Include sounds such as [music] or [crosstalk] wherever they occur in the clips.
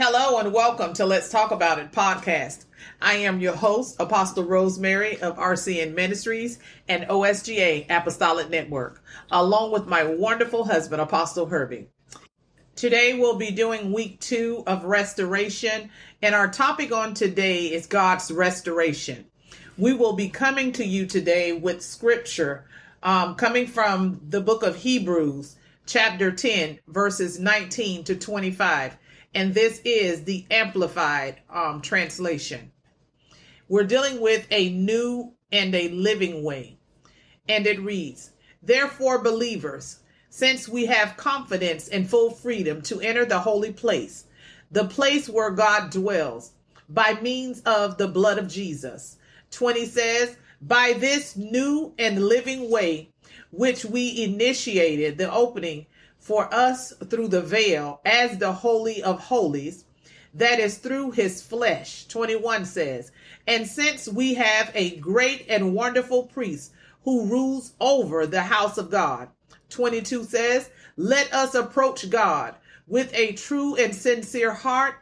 Hello and welcome to Let's Talk About It podcast. I am your host, Apostle Rosemary of RCN Ministries and OSGA Apostolic Network, along with my wonderful husband, Apostle Herbie. Today we'll be doing week two of restoration, and our topic on today is God's restoration. We will be coming to you today with scripture um, coming from the book of Hebrews, chapter 10, verses 19 to 25 and this is the amplified um, translation. We're dealing with a new and a living way. And it reads, Therefore, believers, since we have confidence and full freedom to enter the holy place, the place where God dwells, by means of the blood of Jesus. 20 says, By this new and living way, which we initiated the opening for us through the veil as the Holy of Holies, that is through his flesh. 21 says, And since we have a great and wonderful priest who rules over the house of God. 22 says, Let us approach God with a true and sincere heart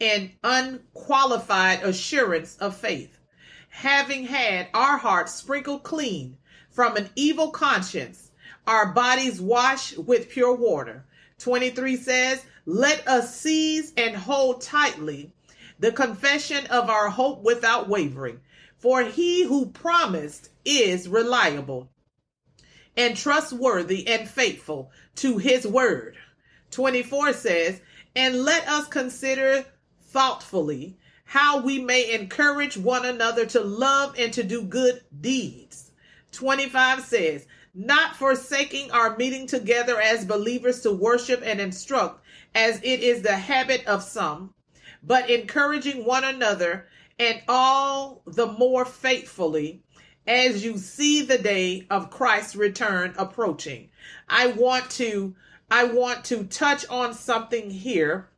and unqualified assurance of faith, having had our hearts sprinkled clean from an evil conscience our bodies washed with pure water. 23 says, Let us seize and hold tightly the confession of our hope without wavering, for he who promised is reliable and trustworthy and faithful to his word. 24 says, And let us consider thoughtfully how we may encourage one another to love and to do good deeds. 25 says, not forsaking our meeting together as believers to worship and instruct, as it is the habit of some, but encouraging one another, and all the more faithfully as you see the day of Christ's return approaching. I want to I want to touch on something here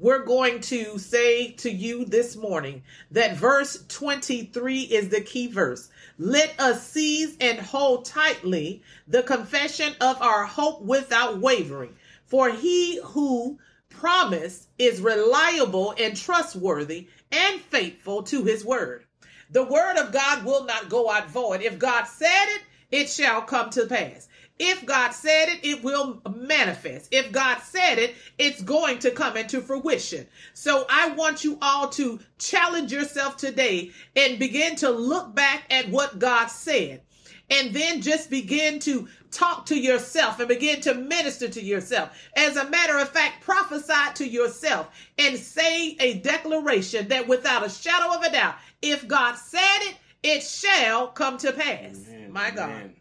we're going to say to you this morning that verse 23 is the key verse. Let us seize and hold tightly the confession of our hope without wavering. For he who promised is reliable and trustworthy and faithful to his word. The word of God will not go out void. If God said it, it shall come to pass. If God said it, it will manifest. If God said it, it's going to come into fruition. So I want you all to challenge yourself today and begin to look back at what God said. And then just begin to talk to yourself and begin to minister to yourself. As a matter of fact, prophesy to yourself and say a declaration that without a shadow of a doubt, if God said it, it shall come to pass. Amen. My God. Amen.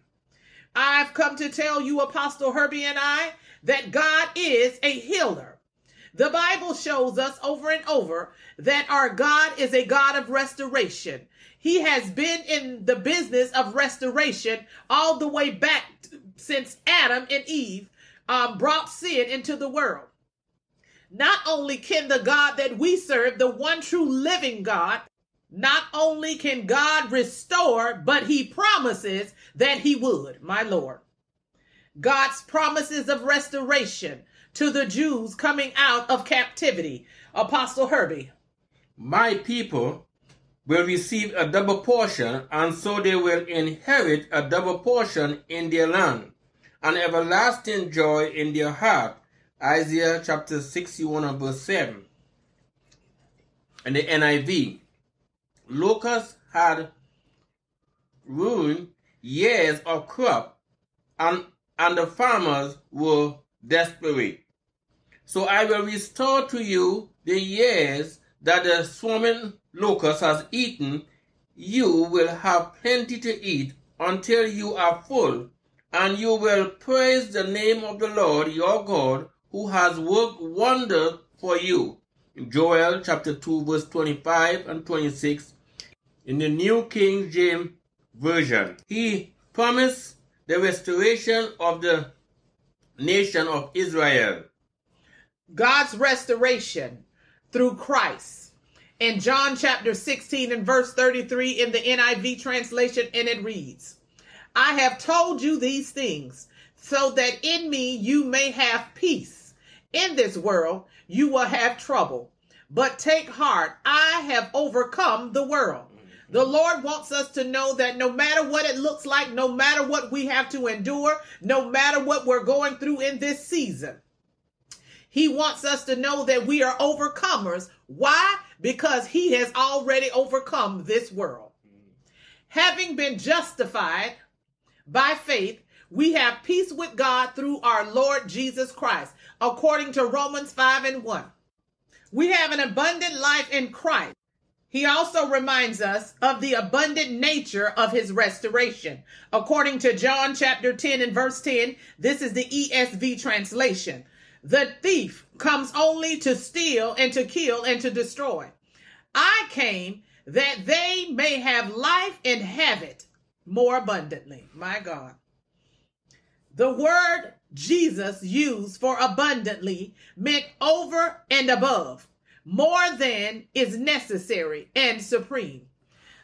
I've come to tell you, Apostle Herbie and I, that God is a healer. The Bible shows us over and over that our God is a God of restoration. He has been in the business of restoration all the way back since Adam and Eve um, brought sin into the world. Not only can the God that we serve, the one true living God, not only can God restore, but he promises that he would, my Lord. God's promises of restoration to the Jews coming out of captivity. Apostle Herbie. My people will receive a double portion, and so they will inherit a double portion in their land, an everlasting joy in their heart. Isaiah chapter 61 and verse 7. And the NIV. Locusts had ruined years of crop, and, and the farmers were desperate. So I will restore to you the years that the swarming locust has eaten. You will have plenty to eat until you are full, and you will praise the name of the Lord your God, who has worked wonders for you. Joel chapter 2 verse 25 and 26 in the New King James Version. He promised the restoration of the nation of Israel. God's restoration through Christ. In John chapter 16 and verse 33 in the NIV translation, and it reads, I have told you these things so that in me you may have peace. In this world, you will have trouble, but take heart. I have overcome the world. The Lord wants us to know that no matter what it looks like, no matter what we have to endure, no matter what we're going through in this season, He wants us to know that we are overcomers. Why? Because He has already overcome this world. Having been justified by faith, we have peace with God through our Lord Jesus Christ, according to Romans 5 and 1. We have an abundant life in Christ. He also reminds us of the abundant nature of his restoration. According to John chapter 10 and verse 10, this is the ESV translation. The thief comes only to steal and to kill and to destroy. I came that they may have life and have it more abundantly. My God. The word Jesus used for abundantly meant over and above, more than is necessary and supreme.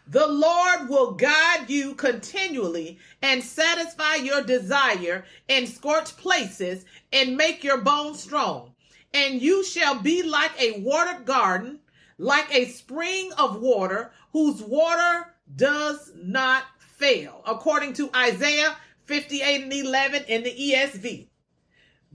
The Lord will guide you continually and satisfy your desire in scorched places and make your bones strong. And you shall be like a watered garden, like a spring of water whose water does not fail, according to Isaiah 58 and 11 in the ESV.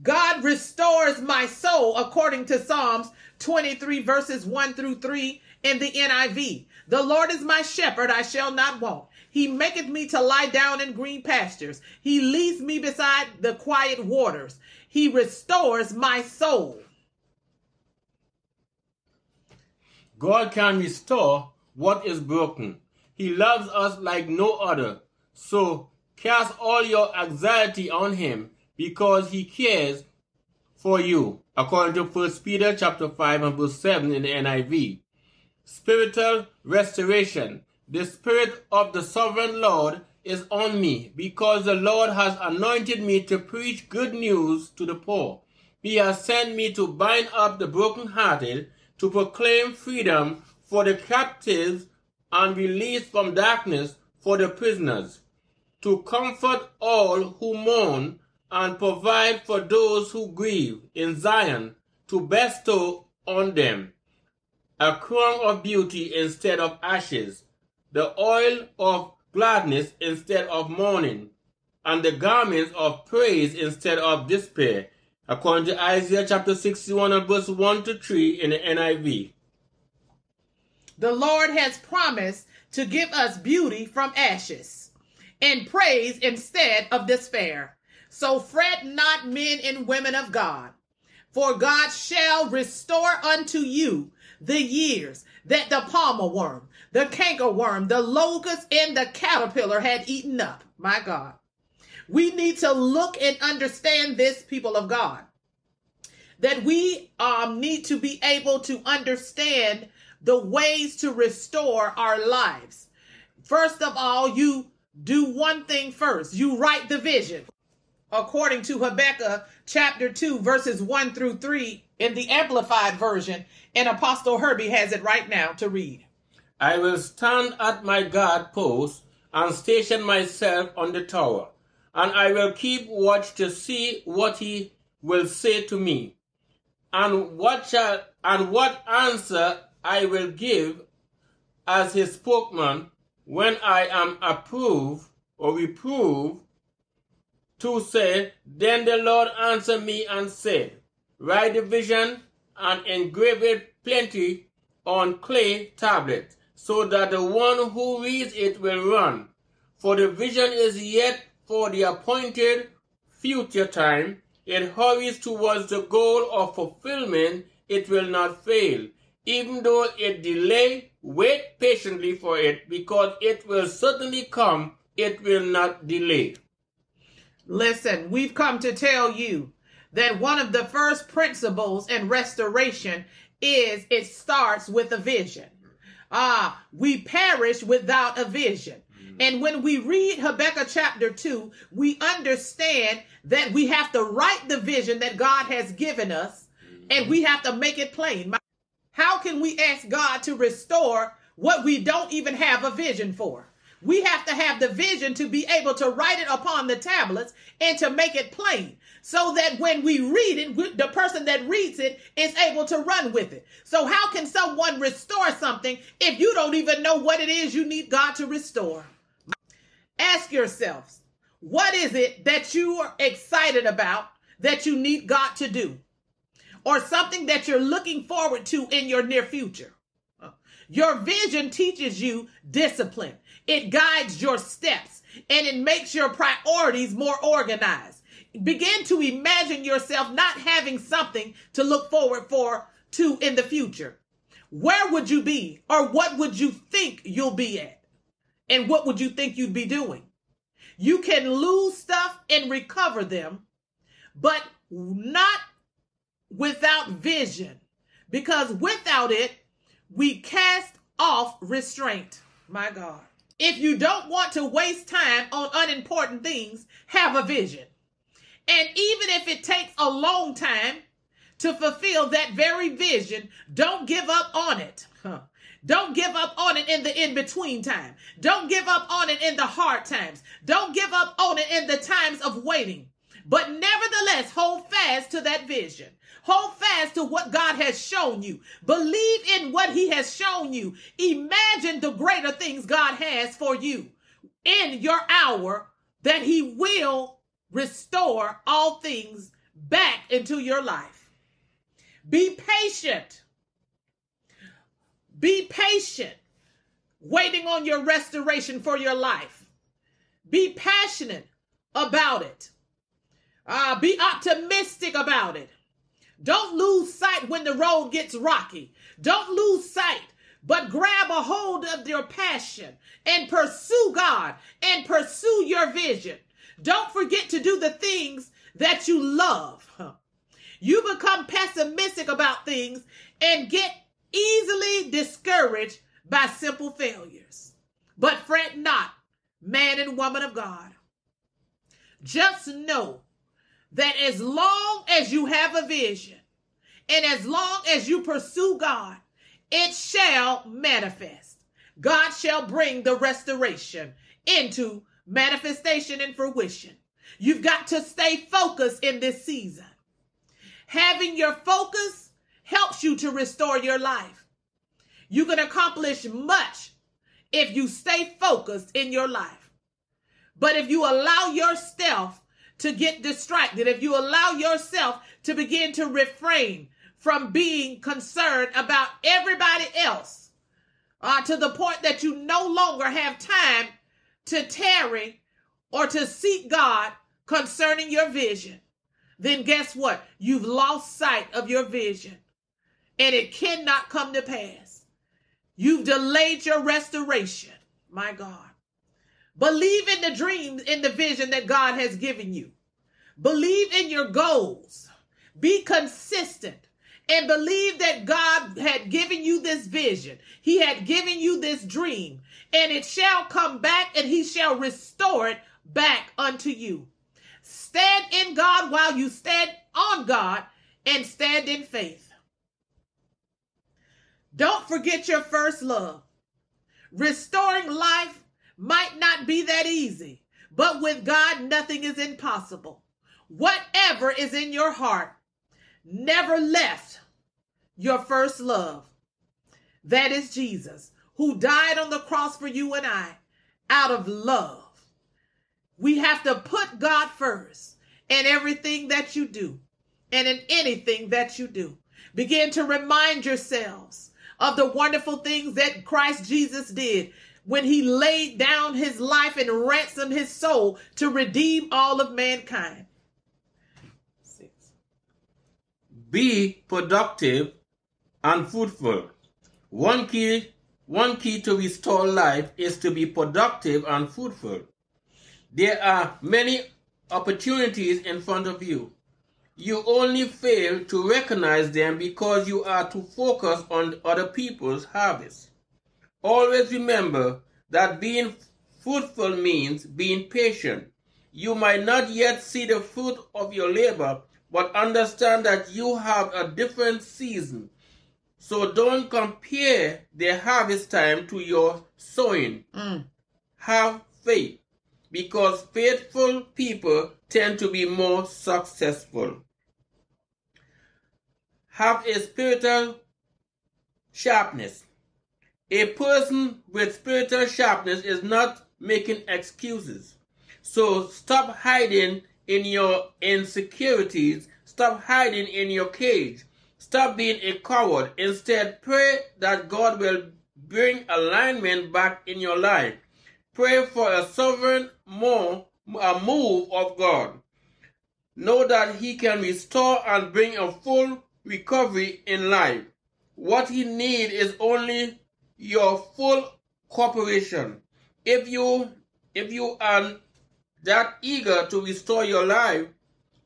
God restores my soul, according to Psalms 23, verses 1 through 3 in the NIV. The Lord is my shepherd, I shall not want. He maketh me to lie down in green pastures. He leads me beside the quiet waters. He restores my soul. God can restore what is broken. He loves us like no other. So cast all your anxiety on him because he cares for you, according to 1 Peter chapter 5 and verse 7 in the NIV. Spiritual restoration. The Spirit of the Sovereign Lord is on me because the Lord has anointed me to preach good news to the poor. He has sent me to bind up the brokenhearted, to proclaim freedom for the captives and release from darkness for the prisoners, to comfort all who mourn and provide for those who grieve in Zion, to bestow on them a crown of beauty instead of ashes, the oil of gladness instead of mourning, and the garments of praise instead of despair, according to Isaiah chapter 61 and verse 1 to 3 in the NIV. The Lord has promised to give us beauty from ashes and praise instead of despair. So fret not men and women of God, for God shall restore unto you the years that the palmer worm, the canker worm, the locust, and the caterpillar had eaten up. My God. We need to look and understand this, people of God, that we um, need to be able to understand the ways to restore our lives. First of all, you do one thing first. You write the vision. According to Habakkuk chapter 2, verses 1 through 3 in the Amplified Version, and Apostle Herbie has it right now to read. I will stand at my guard post and station myself on the tower, and I will keep watch to see what he will say to me, and what shall and what answer I will give as his spokesman when I am approved or reproved to say, Then the Lord answered me and said, Write the vision and engrave it plenty on clay tablets, so that the one who reads it will run. For the vision is yet for the appointed future time. It hurries towards the goal of fulfillment. It will not fail. Even though it delay, wait patiently for it, because it will certainly come. It will not delay. Listen, we've come to tell you that one of the first principles in restoration is it starts with a vision. Ah, we perish without a vision. And when we read Habakkuk chapter 2, we understand that we have to write the vision that God has given us and we have to make it plain. How can we ask God to restore what we don't even have a vision for? We have to have the vision to be able to write it upon the tablets and to make it plain so that when we read it, the person that reads it is able to run with it. So, how can someone restore something if you don't even know what it is you need God to restore? Ask yourselves, what is it that you are excited about that you need God to do? Or something that you're looking forward to in your near future? Your vision teaches you discipline. It guides your steps and it makes your priorities more organized. Begin to imagine yourself not having something to look forward for to in the future. Where would you be or what would you think you'll be at? And what would you think you'd be doing? You can lose stuff and recover them, but not without vision. Because without it, we cast off restraint. My God. If you don't want to waste time on unimportant things, have a vision. And even if it takes a long time to fulfill that very vision, don't give up on it. Huh. Don't give up on it in the in between time. Don't give up on it in the hard times. Don't give up on it in the times of waiting. But nevertheless, hold fast to that vision. Hold fast to what God has shown you. Believe in what He has shown you. Imagine the greater things God has for you in your hour that He will restore all things back into your life. Be patient. Be patient, waiting on your restoration for your life. Be passionate about it. Uh, be optimistic about it. Don't lose sight when the road gets rocky. Don't lose sight, but grab a hold of your passion and pursue God and pursue your vision. Don't forget to do the things that you love. [laughs] You become pessimistic about things and get easily discouraged by simple failures. But fret not, man and woman of God. Just know that as long as you have a vision and as long as you pursue God, it shall manifest. God shall bring the restoration into manifestation and fruition. You've got to stay focused in this season. Having your focus helps you to restore your life. You can accomplish much if you stay focused in your life. But if you allow yourself to get distracted, if you allow yourself to begin to refrain from being concerned about everybody else uh, to the point that you no longer have time to tarry or to seek God concerning your vision, then guess what? You've lost sight of your vision and it cannot come to pass. You've delayed your restoration, my God. Believe in the dreams, in the vision that God has given you. Believe in your goals. Be consistent and believe that God had given you this vision. He had given you this dream and it shall come back and he shall restore it back unto you. Stand in God while you stand on God and stand in faith. Don't forget your first love. Restoring life might not be that easy, but with God, nothing is impossible. Whatever is in your heart never left your first love. That is Jesus, who died on the cross for you and I out of love. We have to put God first in everything that you do and in anything that you do. Begin to remind yourselves of the wonderful things that Christ Jesus did when he laid down his life and ransomed his soul to redeem all of mankind. Six. Be productive and fruitful. One key, one key to restore life is to be productive and fruitful. There are many opportunities in front of you. You only fail to recognize them because you are too focused on other people's harvest. Always remember that being fruitful means being patient. You might not yet see the fruit of your labor, but understand that you have a different season. So don't compare the harvest time to your sowing. Mm. have faith because faithful people tend to be more successful. Have a spiritual sharpness. A person with spiritual sharpness is not making excuses. So stop hiding in your insecurities. Stop hiding in your cage. Stop being a coward. Instead, pray that God will bring alignment back in your life. Pray for a sovereign more a move of God. Know that He can restore and bring a full recovery in life. What He needs is only your full cooperation. If you if you are that eager to restore your life,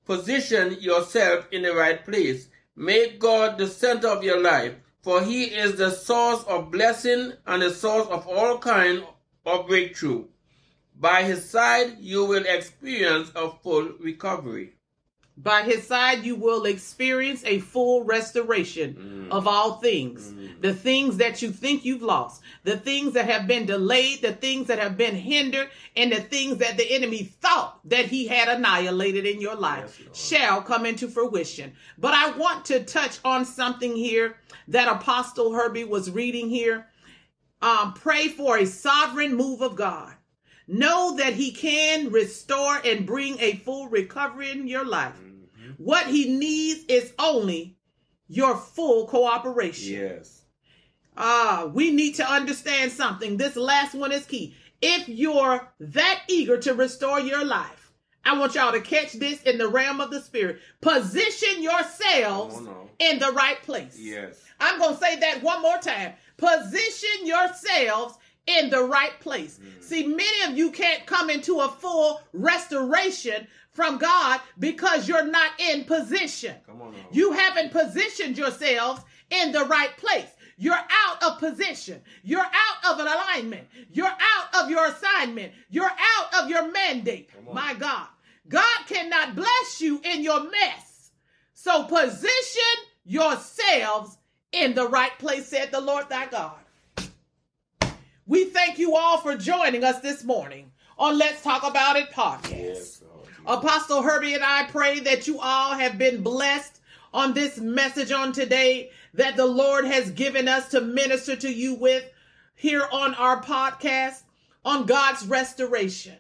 position yourself in the right place. Make God the center of your life, for He is the source of blessing and the source of all kind of breakthrough. By His side, you will experience a full recovery. By his side, you will experience a full restoration Mm. of all things. The things that you think you've lost, the things that have been delayed, the things that have been hindered, and the things that the enemy thought that he had annihilated in your life yes, shall come into fruition. But I want to touch on something here that Apostle Herbie was reading here. Um, pray for a sovereign move of God. Know that he can restore and bring a full recovery in your life. What he needs is only your full cooperation. Yes. Ah, we need to understand something. This last one is key. If you're that eager to restore your life, I want y'all to catch this in the realm of the spirit. Position yourselves Oh, no. in the right place. Yes. I'm going to say that one more time. Position yourselves in the right place. Mm. See, many of you can't come into a full restoration from God because you're not in position. Come on. You haven't positioned yourselves in the right place. You're out of position. You're out of an alignment. You're out of your assignment. You're out of your mandate. My God. God cannot bless you in your mess. So position yourselves in the right place, said the Lord thy God. We thank you all for joining us this morning on Let's Talk About It podcast. Yes. Apostle Herbie and I pray that you all have been blessed on this message on today that the Lord has given us to minister to you with here on our podcast on God's restoration.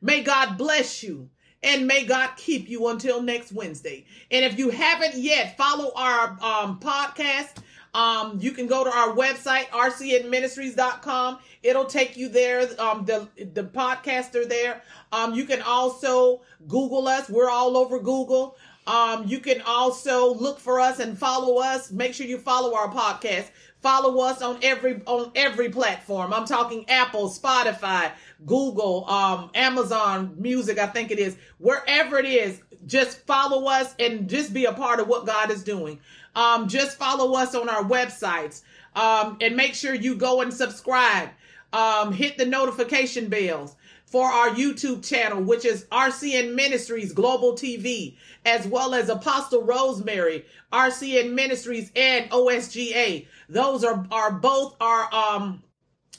May God bless you and may God keep you until next Wednesday. And if you haven't yet, follow our um, podcast. Um, you can go to our website, rcnministries.com. It'll take you there. Um, the, the podcasts are there. Um, you can also Google us. We're all over Google. Um, you can also look for us and follow us. Make sure you follow our podcast. Follow us on every on every platform. I'm talking Apple, Spotify, Google, um, Amazon Music. I think it is wherever it is. Just follow us and just be a part of what God is doing. Um, just follow us on our websites um, and make sure you go and subscribe. Um, hit the notification bells for our YouTube channel, which is RCN Ministries Global TV, as well as Apostle Rosemary, RCN Ministries, and OSGA. Those are, are both our um,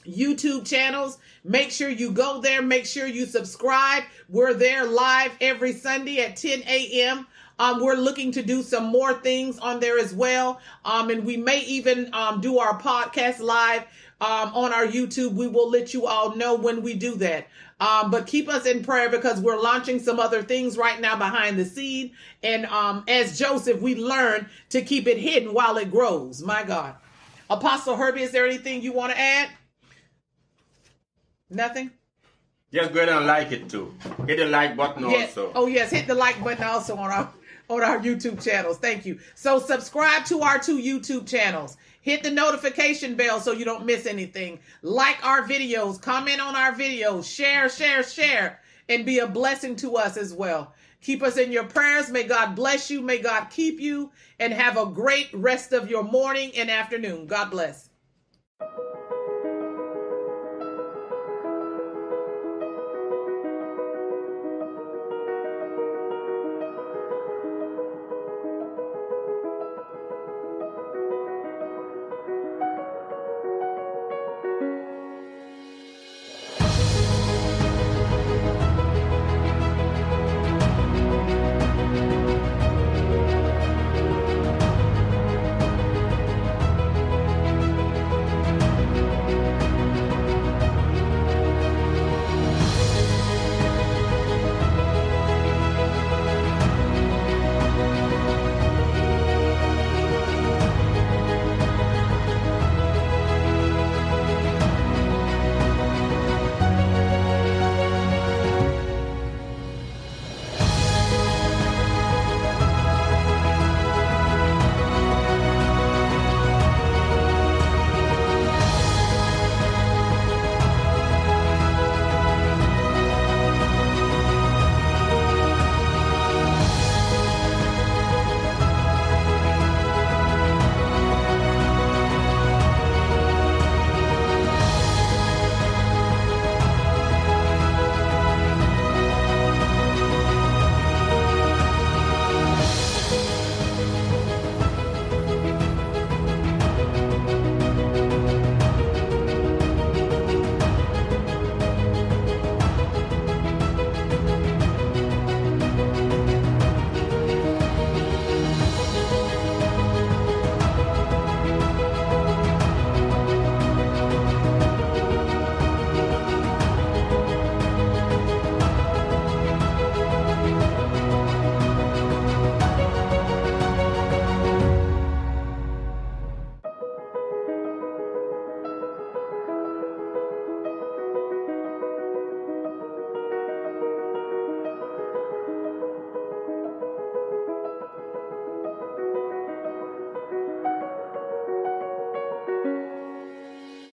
YouTube channels. Make sure you go there. Make sure you subscribe. We're there live every Sunday at 10 a.m. Um, we're looking to do some more things on there as well. Um, and we may even um, do our podcast live um, on our YouTube. We will let you all know when we do that. Um, but keep us in prayer because we're launching some other things right now behind the scene. And um, as Joseph, we learn to keep it hidden while it grows. My God. Apostle Herbie, is there anything you want to add? Nothing? Just go ahead and like it too. Hit the like button Yes. also. Oh yes, hit the like button also on our on our YouTube channels. Thank you. So subscribe to our two YouTube channels. Hit the notification bell so you don't miss anything. Like our videos, comment on our videos, share, share, share, and be a blessing to us as well. Keep us in your prayers. May God bless you. May God keep you and have a great rest of your morning and afternoon. God bless.